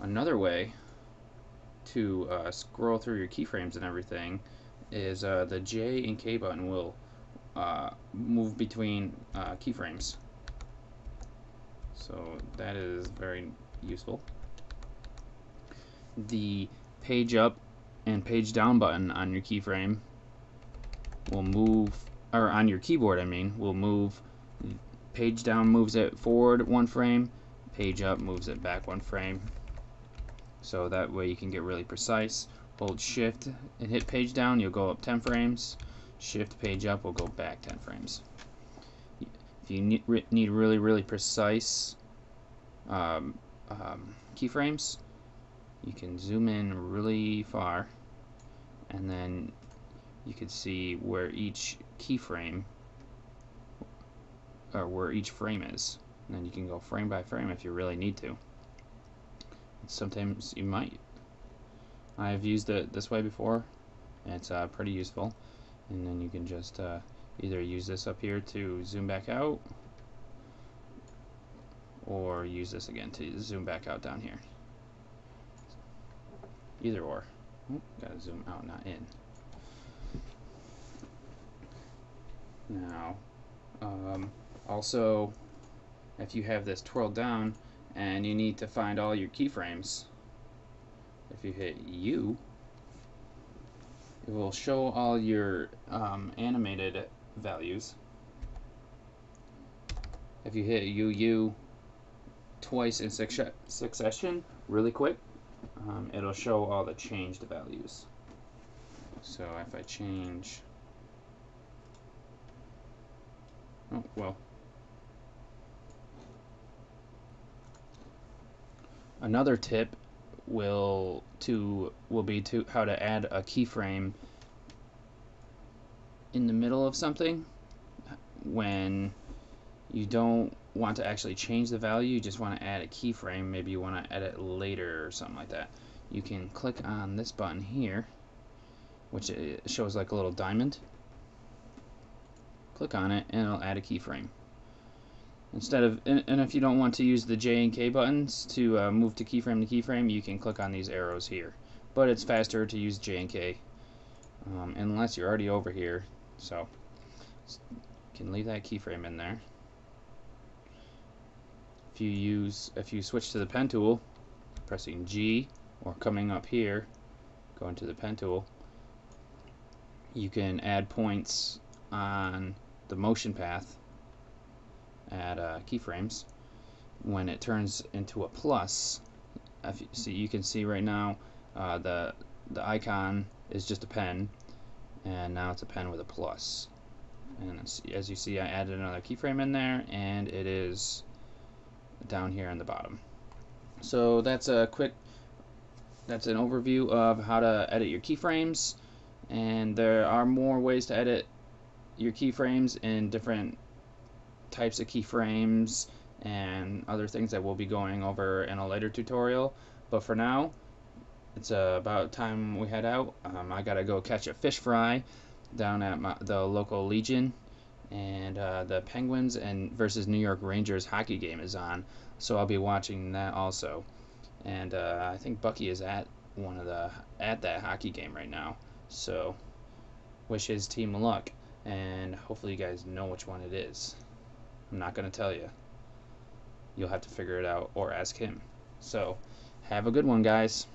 another way to uh, scroll through your keyframes and everything is uh, the J and K button will uh, move between uh, keyframes. So that is very useful. The page up and page down button on your keyframe will move, or on your keyboard I mean, will move, page down moves it forward one frame, page up moves it back one frame. So that way you can get really precise. Hold shift and hit page down, you'll go up 10 frames. Shift page up will go back 10 frames. If you need, really, really precise um, um, keyframes, you can zoom in really far and then you can see where each keyframe or where each frame is and then you can go frame by frame if you really need to sometimes you might. I've used it this way before. It's uh, pretty useful. And then you can just uh, either use this up here to zoom back out or use this again to zoom back out down here. Either or. Oop, gotta zoom out not in. Now um, also if you have this twirled down and you need to find all your keyframes. If you hit U it will show all your um, animated values. If you hit UU twice in succession really quick um, it'll show all the changed values. So if I change oh well Another tip will to will be to how to add a keyframe in the middle of something when you don't want to actually change the value you just want to add a keyframe maybe you want to edit later or something like that. You can click on this button here which shows like a little diamond. Click on it and it'll add a keyframe Instead of, and, if you don't want to use the J and K buttons to uh, move to keyframe to keyframe, you can click on these arrows here. But it's faster to use J and K, um, unless you're already over here. So, you can leave that keyframe in there. If you use, if you switch to the pen tool, pressing G, or coming up here, going to the pen tool, you can add points on the motion path at uh, keyframes when it turns into a plus. If you see you can see right now uh, the the icon is just a pen and now it's a pen with a plus. And as you see I added another keyframe in there and it is down here on the bottom. So that's a quick that's an overview of how to edit your keyframes. And there are more ways to edit your keyframes in different types of keyframes and other things that we'll be going over in a later tutorial. But for now, it's about time we head out. Um, I gotta go catch a fish fry down at my, the local Legion, and uh, the Penguins and versus New York Rangers hockey game is on, so I'll be watching that also. And uh, I think Bucky is at one of the at that hockey game right now, so wish his team luck, and hopefully you guys know which one it is. I'm not going to tell you. You'll have to figure it out or ask him. So, have a good one, guys.